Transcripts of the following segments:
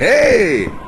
Hey!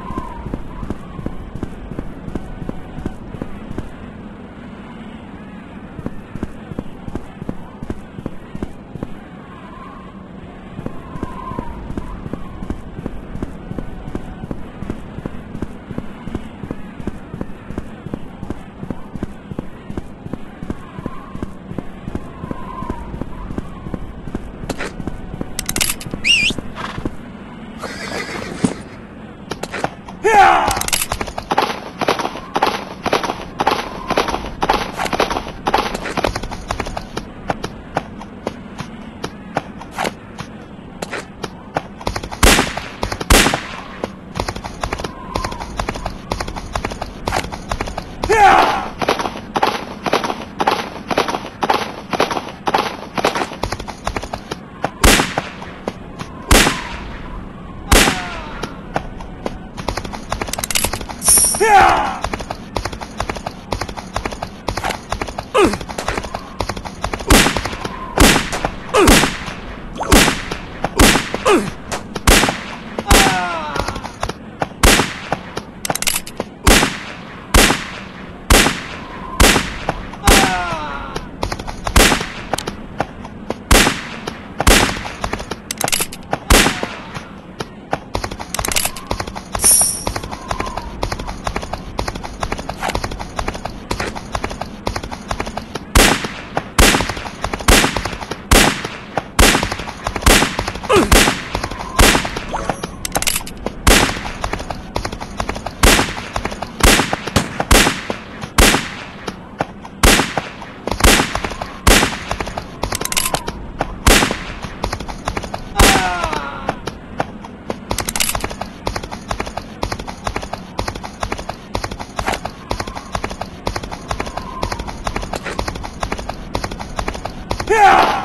Yeah!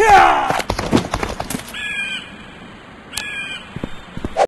Yeah!